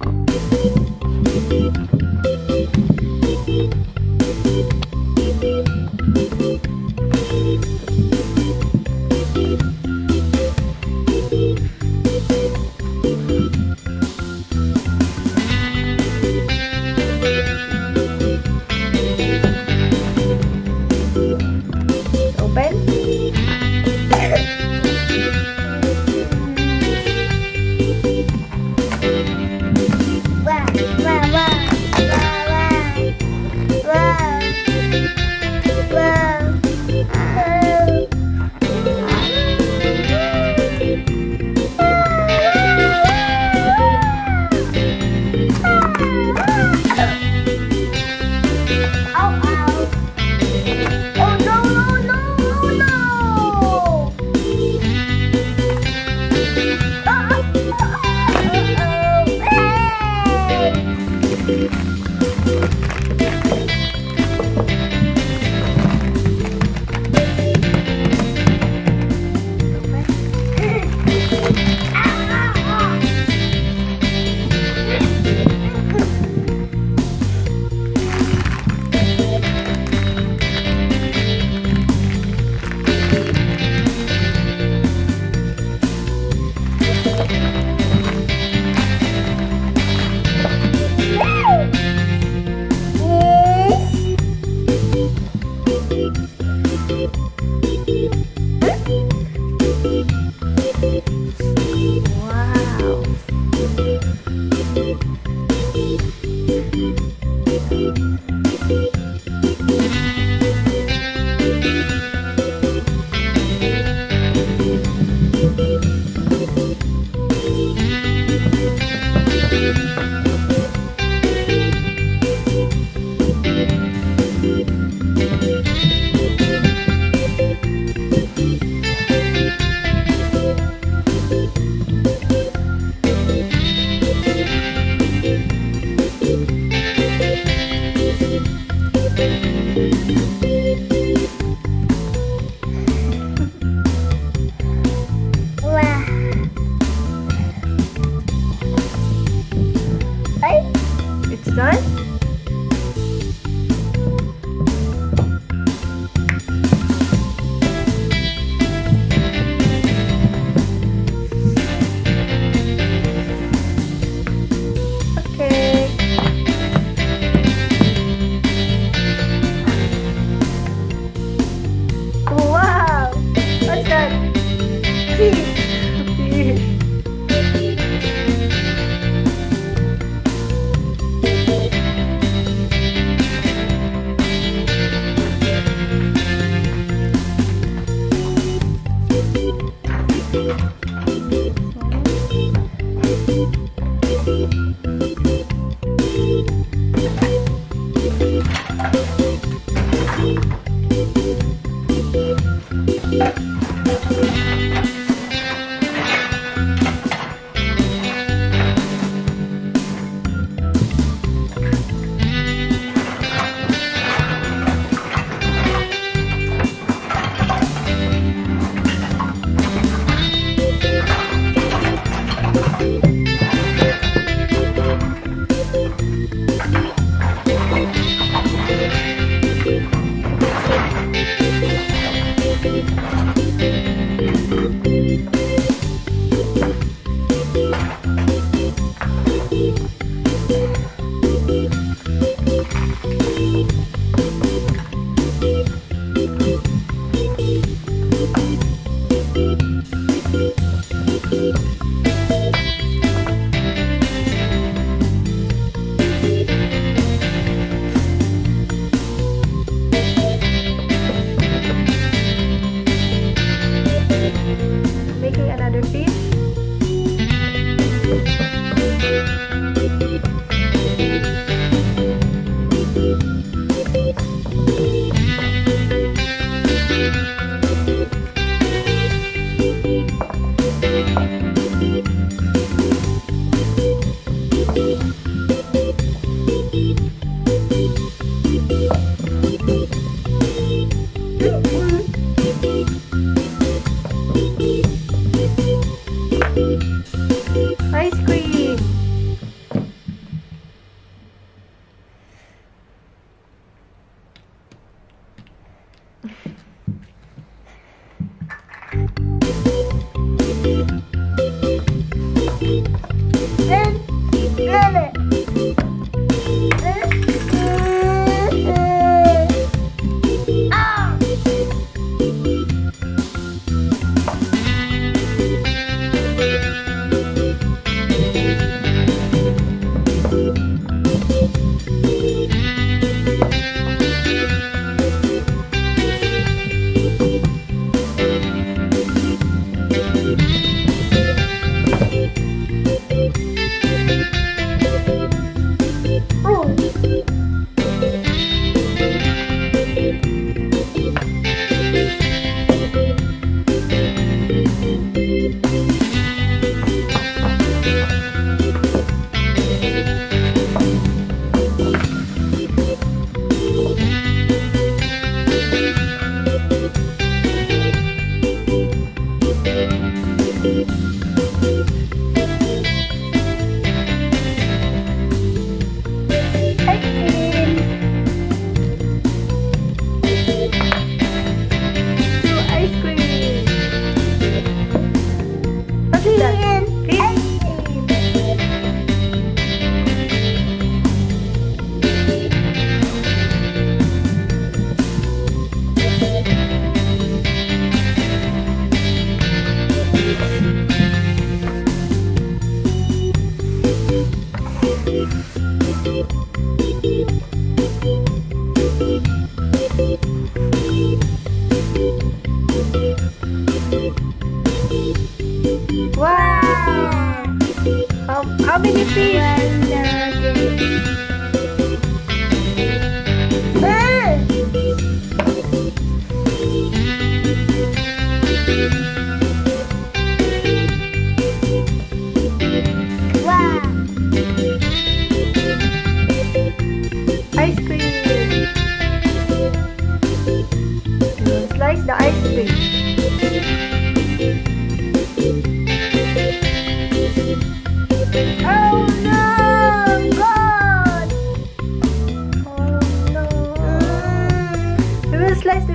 Thank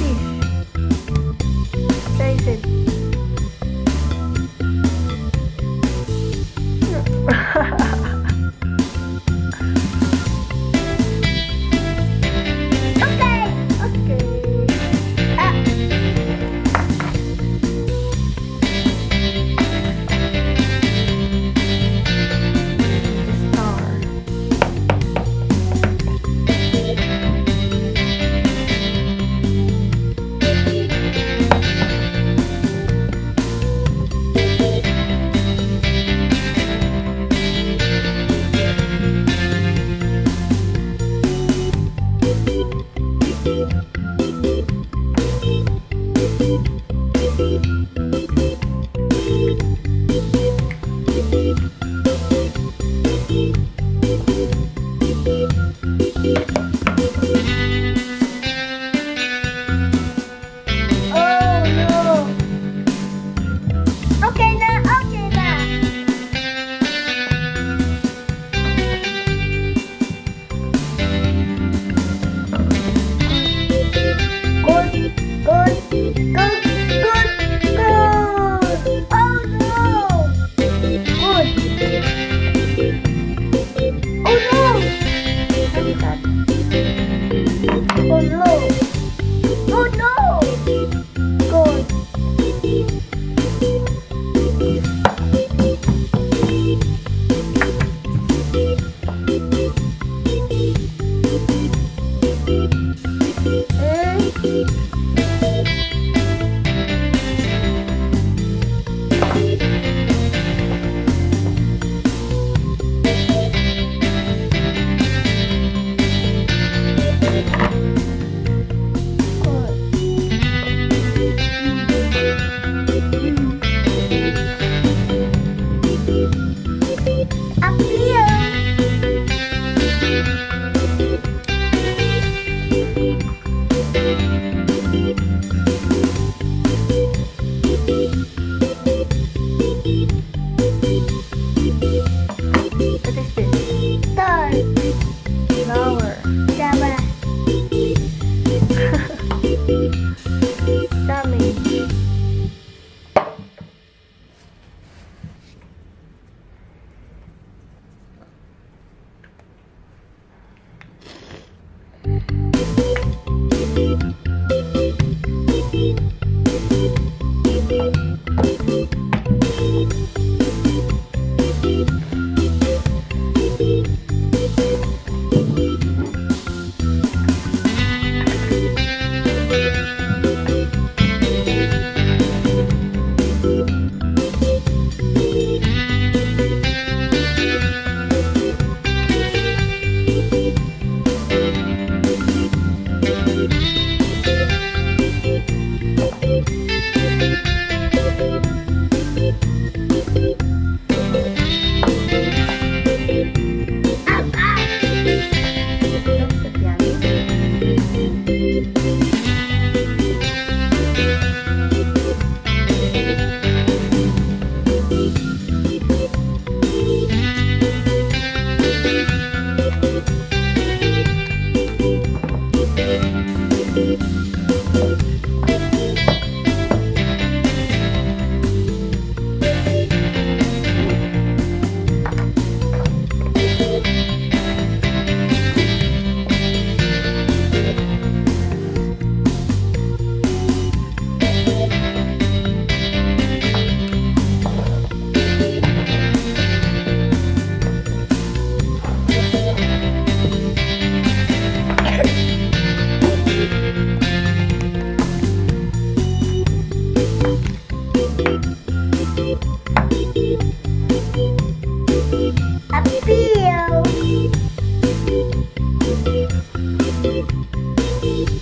happy. Stay.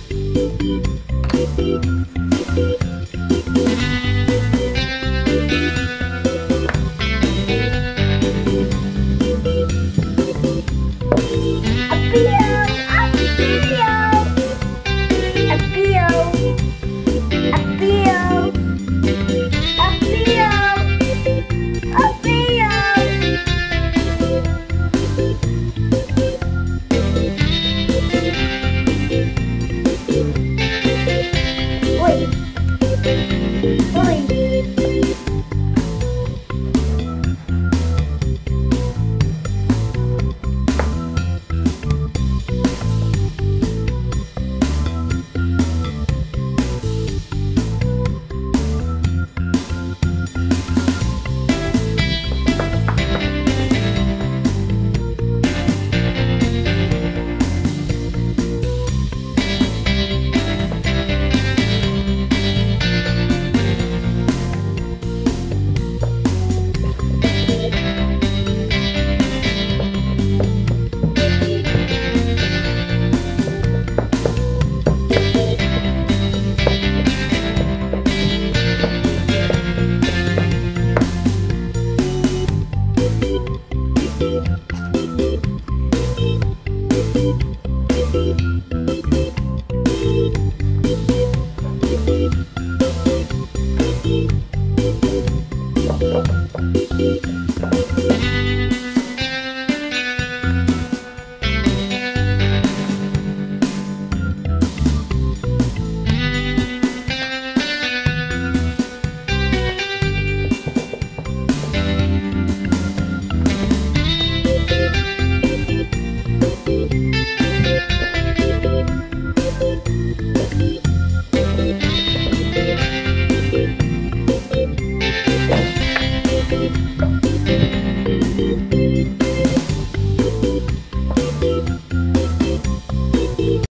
Thank you.